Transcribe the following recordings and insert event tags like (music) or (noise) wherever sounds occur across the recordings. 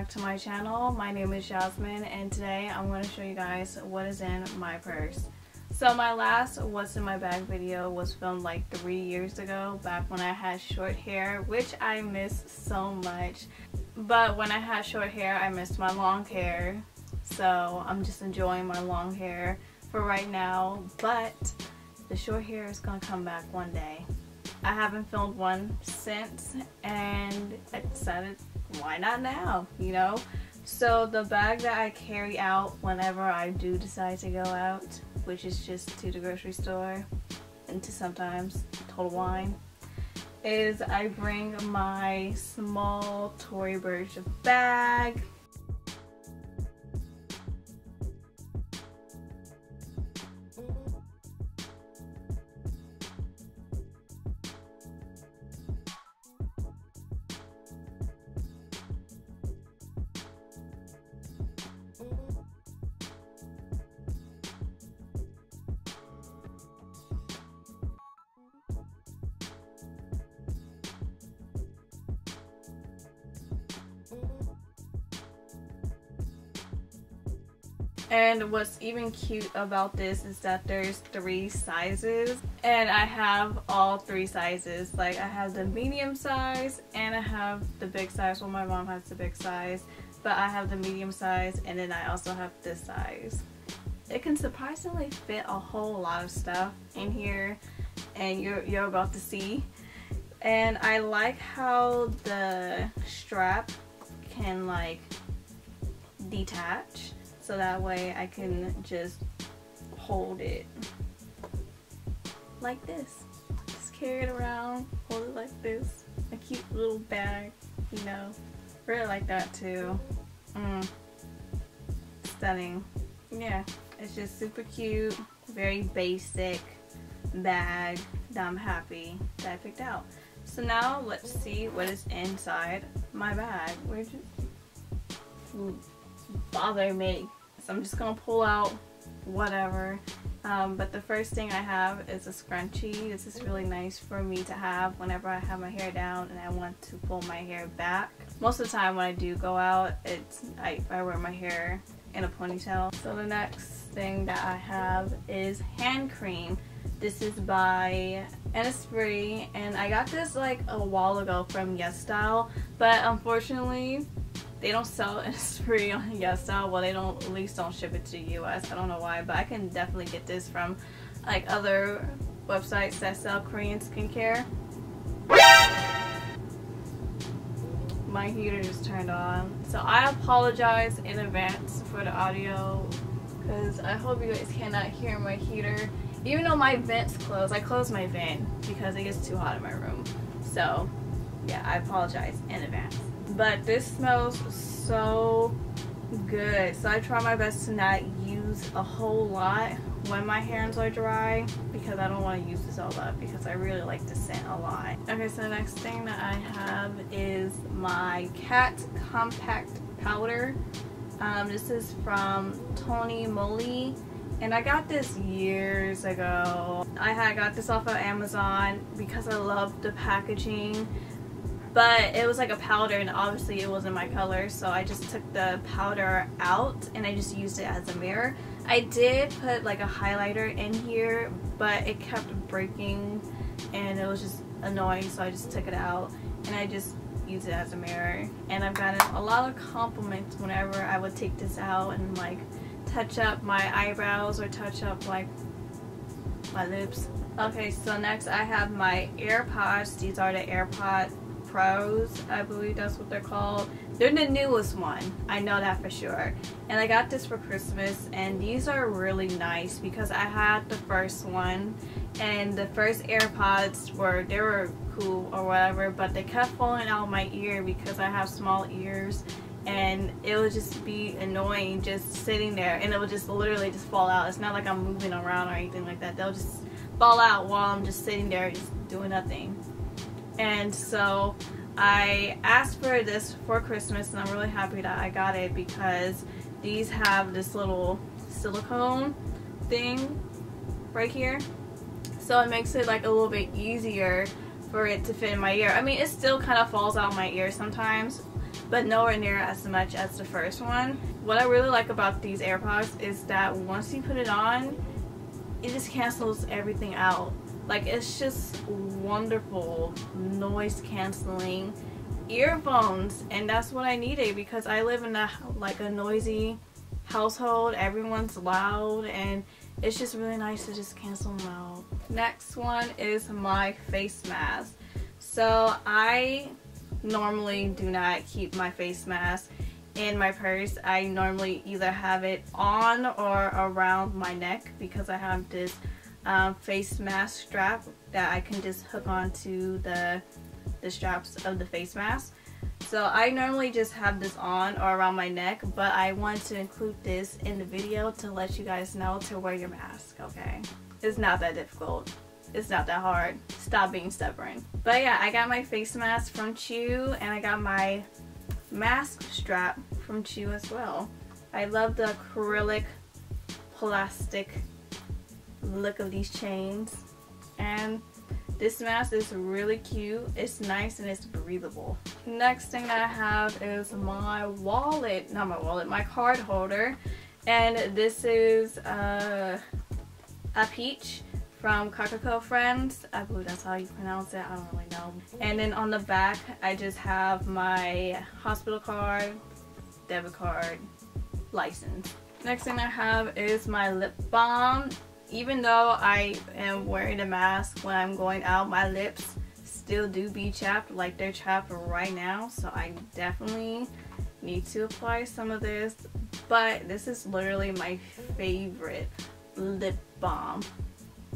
back to my channel. My name is Jasmine and today I'm going to show you guys what is in my purse. So my last what's in my bag video was filmed like three years ago back when I had short hair which I miss so much. But when I had short hair I missed my long hair so I'm just enjoying my long hair for right now but the short hair is going to come back one day. I haven't filmed one since and I decided why not now, you know? So the bag that I carry out whenever I do decide to go out, which is just to the grocery store and to sometimes Total Wine, is I bring my small Tory Burch bag And what's even cute about this is that there's three sizes and I have all three sizes. Like I have the medium size and I have the big size. Well my mom has the big size but I have the medium size and then I also have this size. It can surprisingly fit a whole lot of stuff in here and you're, you're about to see. And I like how the strap can like detach so that way I can just hold it like this. Just carry it around, hold it like this. A cute little bag, you know. Really like that too. Mm. Stunning. Yeah, it's just super cute, very basic bag that I'm happy that I picked out. So now let's see what is inside my bag. Where'd you bother me? I'm just going to pull out whatever. Um, but the first thing I have is a scrunchie. This is really nice for me to have whenever I have my hair down and I want to pull my hair back. Most of the time when I do go out, it's I, I wear my hair in a ponytail. So the next thing that I have is hand cream. This is by Innisfree and I got this like a while ago from YesStyle but unfortunately they don't sell (laughs) it free on YesStyle. Well, they don't at least don't ship it to the US. I don't know why, but I can definitely get this from like other websites that sell Korean skincare. My heater just turned on. So I apologize in advance for the audio because I hope you guys cannot hear my heater. Even though my vent's closed, I closed my vent because it gets too hot in my room. So yeah, I apologize in advance but this smells so good so I try my best to not use a whole lot when my hands are dry because I don't want to use this all up because I really like the scent a lot. Okay, so the next thing that I have is my Cat Compact Powder. Um, this is from Tony Moly and I got this years ago. I had got this off of Amazon because I love the packaging but it was like a powder and obviously it wasn't my color so I just took the powder out and I just used it as a mirror. I did put like a highlighter in here but it kept breaking and it was just annoying so I just took it out and I just used it as a mirror and I've gotten a lot of compliments whenever I would take this out and like touch up my eyebrows or touch up like my lips. Okay, so next I have my AirPods. These are the AirPods Pros, I believe that's what they're called. They're the newest one. I know that for sure. And I got this for Christmas and these are really nice because I had the first one and the first AirPods were, they were cool or whatever, but they kept falling out of my ear because I have small ears and it would just be annoying just sitting there and it would just literally just fall out. It's not like I'm moving around or anything like that. They'll just fall out while I'm just sitting there just doing nothing and so I asked for this for Christmas and I'm really happy that I got it because these have this little silicone thing right here so it makes it like a little bit easier for it to fit in my ear I mean it still kind of falls out my ear sometimes but nowhere near as much as the first one. What I really like about these AirPods is that once you put it on, it just cancels everything out. Like it's just wonderful noise canceling earphones and that's what I needed because I live in a like a noisy household. Everyone's loud and it's just really nice to just cancel them out. Next one is my face mask. So I normally do not keep my face mask in my purse. I normally either have it on or around my neck because I have this um, face mask strap that I can just hook onto the the straps of the face mask. So I normally just have this on or around my neck, but I want to include this in the video to let you guys know to wear your mask, okay? It's not that difficult. It's not that hard. Stop being stubborn. But yeah, I got my face mask from Chew and I got my mask strap from Chew as well. I love the acrylic plastic look of these chains and this mask is really cute. It's nice and it's breathable. Next thing I have is my wallet, not my wallet, my card holder. And this is uh, a peach from Kakako Friends. I believe that's how you pronounce it. I don't really know. And then on the back, I just have my hospital card, debit card, license. Next thing I have is my lip balm even though I am wearing a mask when I'm going out, my lips still do be chapped like they're chapped right now. So I definitely need to apply some of this. But this is literally my favorite lip balm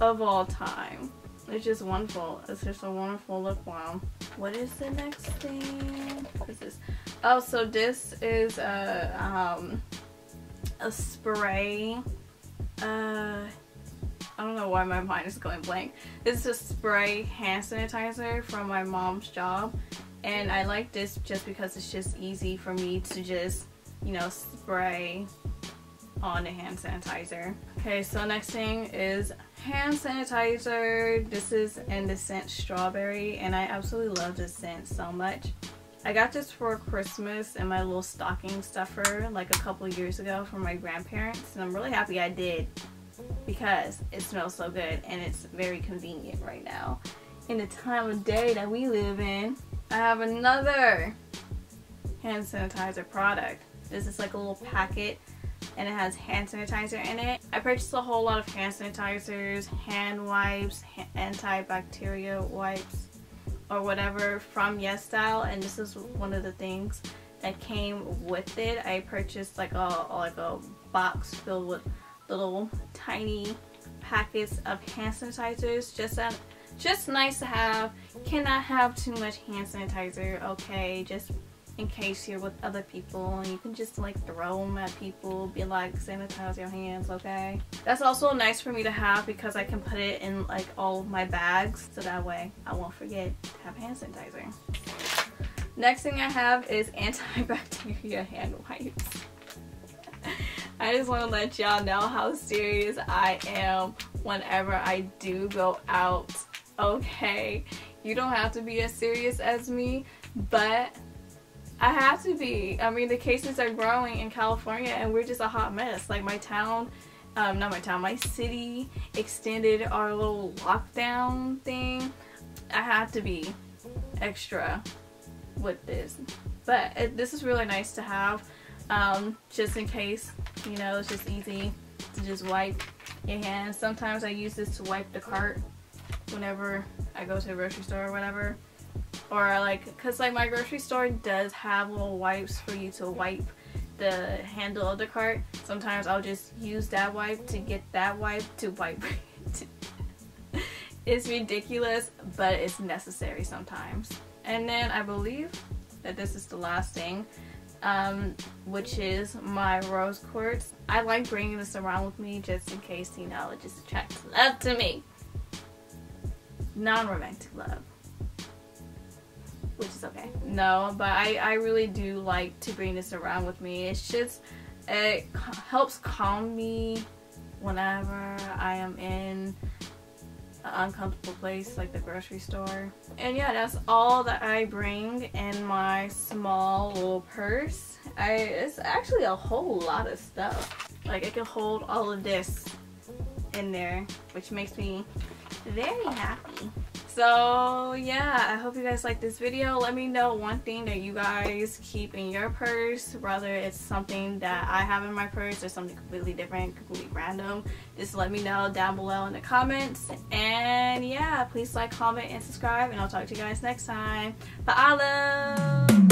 of all time. It's just wonderful. It's just a wonderful lip balm. What is the next thing? What is this? Oh, so this is a um a spray. Uh I don't know why my mind is going blank. This is a spray hand sanitizer from my mom's job. And I like this just because it's just easy for me to just, you know, spray on the hand sanitizer. Okay, so next thing is hand sanitizer. This is in the scent strawberry and I absolutely love this scent so much. I got this for Christmas and my little stocking stuffer like a couple years ago from my grandparents and I'm really happy I did because it smells so good and it's very convenient right now. In the time of day that we live in, I have another hand sanitizer product. This is like a little packet and it has hand sanitizer in it. I purchased a whole lot of hand sanitizers, hand wipes, antibacterial wipes, or whatever from YesStyle and this is one of the things that came with it. I purchased like a like a box filled with little tiny packets of hand sanitizers. Just that just nice to have. Cannot have too much hand sanitizer okay? Just in case you're with other people and you can just like throw them at people. Be like sanitize your hands okay? That's also nice for me to have because I can put it in like all my bags. So that way I won't forget to have hand sanitizer. Next thing I have is (laughs) antibacterial hand wipes (laughs) I just want to let y'all know how serious I am whenever I do go out. Okay, you don't have to be as serious as me, but I have to be. I mean, the cases are growing in California and we're just a hot mess. Like my town, um, not my town, my city extended our little lockdown thing. I have to be extra with this. But it, this is really nice to have um, just in case, you know, it's just easy to just wipe your hands. Sometimes I use this to wipe the cart whenever I go to the grocery store or whatever. Or like, cause like my grocery store does have little wipes for you to wipe the handle of the cart. Sometimes I'll just use that wipe to get that wipe to wipe (laughs) it's ridiculous, but it's necessary sometimes. And then I believe that this is the last thing um, which is my rose quartz. I like bringing this around with me just in case, you know, it just attracts love to me. Non-romantic love. Which is okay. No, but I, I really do like to bring this around with me. It's just, it helps calm me whenever I am in an uncomfortable place like the grocery store. And yeah, that's all that I bring in my small little purse. I It's actually a whole lot of stuff. Like it can hold all of this in there, which makes me very happy. So yeah, I hope you guys like this video. Let me know one thing that you guys keep in your purse, whether it's something that I have in my purse or something completely different, completely random. Just let me know down below in the comments. And yeah, please like, comment, and subscribe, and I'll talk to you guys next time. Bye,